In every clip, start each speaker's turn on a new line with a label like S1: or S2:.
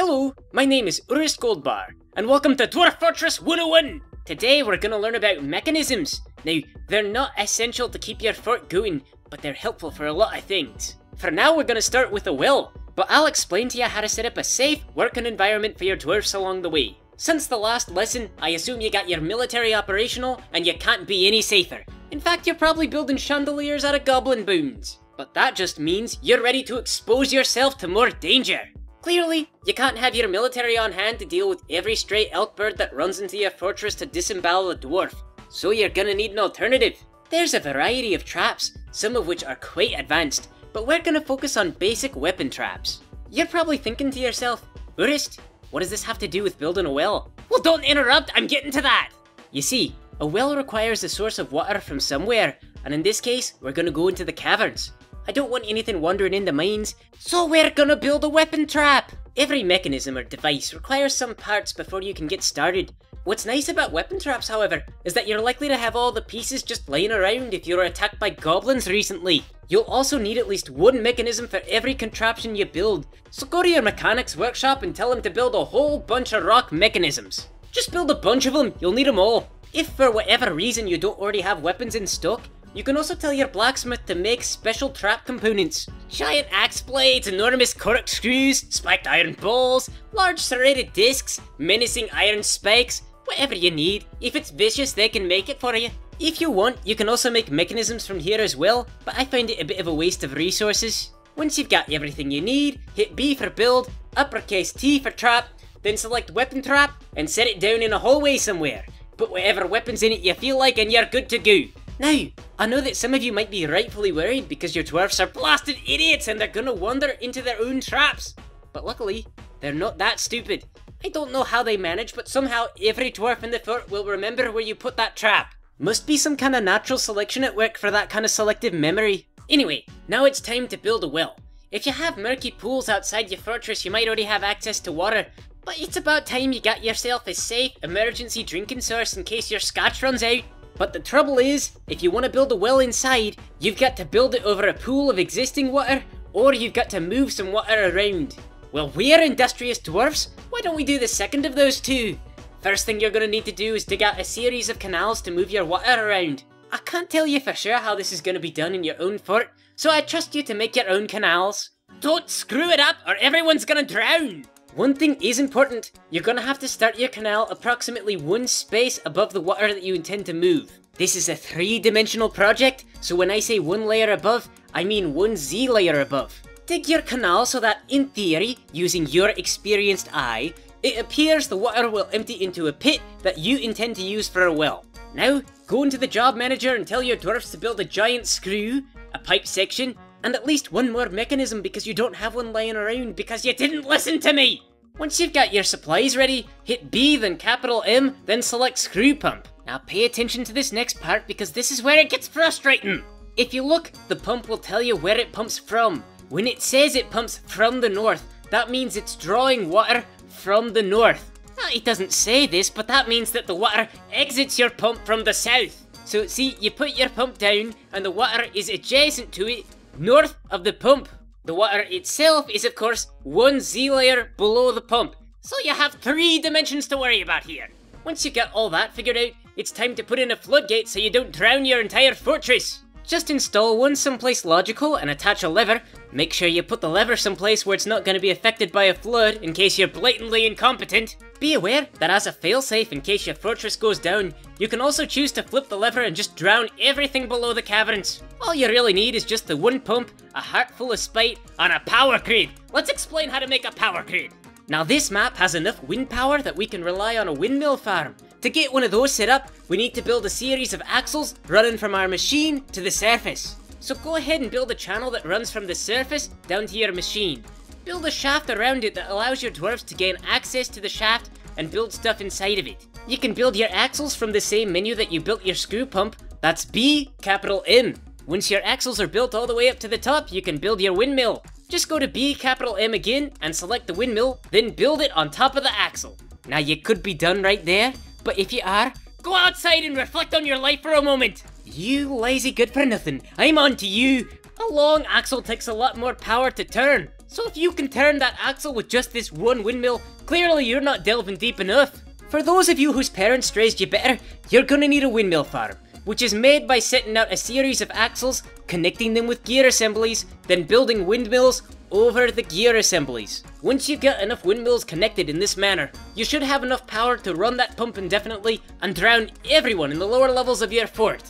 S1: Hello, my name is Urist Goldbar, and welcome to Dwarf Fortress 101! Today we're gonna learn about mechanisms. Now, they're not essential to keep your fort going, but they're helpful for a lot of things. For now, we're gonna start with a well, but I'll explain to you how to set up a safe working environment for your dwarfs along the way. Since the last lesson, I assume you got your military operational, and you can't be any safer. In fact, you're probably building chandeliers out of goblin bones. But that just means you're ready to expose yourself to more danger. Clearly, you can't have your military on hand to deal with every stray elk bird that runs into your fortress to disembowel a dwarf, so you're gonna need an alternative. There's a variety of traps, some of which are quite advanced, but we're gonna focus on basic weapon traps. You're probably thinking to yourself, Urist, what does this have to do with building a well? Well, don't interrupt, I'm getting to that! You see, a well requires a source of water from somewhere, and in this case, we're gonna go into the caverns. I don't want anything wandering in the mines, so we're gonna build a weapon trap! Every mechanism or device requires some parts before you can get started. What's nice about weapon traps, however, is that you're likely to have all the pieces just laying around if you were attacked by goblins recently. You'll also need at least one mechanism for every contraption you build, so go to your mechanic's workshop and tell him to build a whole bunch of rock mechanisms. Just build a bunch of them, you'll need them all. If for whatever reason you don't already have weapons in stock, you can also tell your blacksmith to make special trap components. Giant axe blades, enormous corkscrews, spiked iron balls, large serrated discs, menacing iron spikes, whatever you need. If it's vicious, they can make it for you. If you want, you can also make mechanisms from here as well, but I find it a bit of a waste of resources. Once you've got everything you need, hit B for build, uppercase T for trap, then select weapon trap, and set it down in a hallway somewhere. Put whatever weapons in it you feel like and you're good to go. Now, I know that some of you might be rightfully worried because your dwarfs are blasted idiots and they're gonna wander into their own traps. But luckily, they're not that stupid. I don't know how they manage, but somehow every dwarf in the fort will remember where you put that trap. Must be some kind of natural selection at work for that kind of selective memory. Anyway, now it's time to build a well. If you have murky pools outside your fortress, you might already have access to water, but it's about time you got yourself a safe emergency drinking source in case your scotch runs out. But the trouble is, if you want to build a well inside, you've got to build it over a pool of existing water, or you've got to move some water around. Well, we're industrious dwarfs, why don't we do the second of those two? First thing you're gonna need to do is dig out a series of canals to move your water around. I can't tell you for sure how this is gonna be done in your own fort, so I trust you to make your own canals. Don't screw it up or everyone's gonna drown! One thing is important, you're gonna have to start your canal approximately one space above the water that you intend to move. This is a three-dimensional project, so when I say one layer above, I mean one Z layer above. Dig your canal so that, in theory, using your experienced eye, it appears the water will empty into a pit that you intend to use for a well. Now, go into the job manager and tell your dwarfs to build a giant screw, a pipe section, and at least one more mechanism because you don't have one lying around because you didn't listen to me! Once you've got your supplies ready, hit B then capital M, then select screw pump. Now pay attention to this next part because this is where it gets frustrating! If you look, the pump will tell you where it pumps from. When it says it pumps from the north, that means it's drawing water from the north. Now, it doesn't say this, but that means that the water exits your pump from the south. So see, you put your pump down and the water is adjacent to it, north of the pump. The water itself is of course one Z layer below the pump, so you have three dimensions to worry about here. Once you get all that figured out, it's time to put in a floodgate so you don't drown your entire fortress. Just install one someplace logical and attach a lever. Make sure you put the lever someplace where it's not going to be affected by a flood in case you're blatantly incompetent. Be aware that as a failsafe in case your fortress goes down, you can also choose to flip the lever and just drown everything below the caverns. All you really need is just the one pump, a heart full of spite, and a power grid. Let's explain how to make a power grid. Now this map has enough wind power that we can rely on a windmill farm. To get one of those set up, we need to build a series of axles running from our machine to the surface. So go ahead and build a channel that runs from the surface down to your machine. Build a shaft around it that allows your dwarves to gain access to the shaft and build stuff inside of it. You can build your axles from the same menu that you built your screw pump, that's B, capital M. Once your axles are built all the way up to the top, you can build your windmill. Just go to B, capital M again, and select the windmill, then build it on top of the axle. Now you could be done right there, but if you are, go outside and reflect on your life for a moment. You lazy good for nothing, I'm on to you. A long axle takes a lot more power to turn. So if you can turn that axle with just this one windmill, clearly you're not delving deep enough. For those of you whose parents raised you better, you're gonna need a windmill farm, which is made by setting out a series of axles, connecting them with gear assemblies, then building windmills over the gear assemblies. Once you've got enough windmills connected in this manner, you should have enough power to run that pump indefinitely and drown everyone in the lower levels of your fort.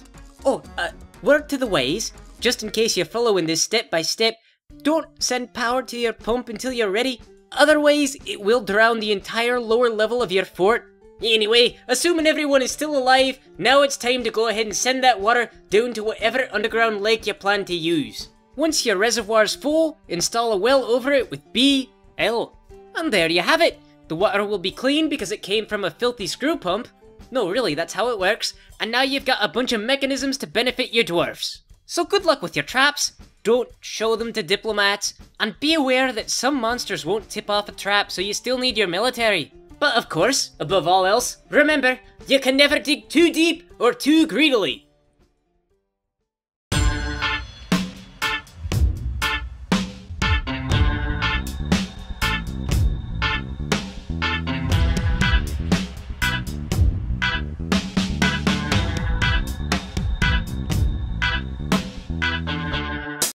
S1: Oh, uh, word to the wise, just in case you're following this step by step, don't send power to your pump until you're ready, otherwise it will drown the entire lower level of your fort. Anyway, assuming everyone is still alive, now it's time to go ahead and send that water down to whatever underground lake you plan to use. Once your reservoir's full, install a well over it with B, L. And there you have it! The water will be clean because it came from a filthy screw pump. No, really, that's how it works. And now you've got a bunch of mechanisms to benefit your dwarfs. So good luck with your traps, don't show them to diplomats, and be aware that some monsters won't tip off a trap so you still need your military. But of course, above all else, remember, you can never dig too deep or too greedily.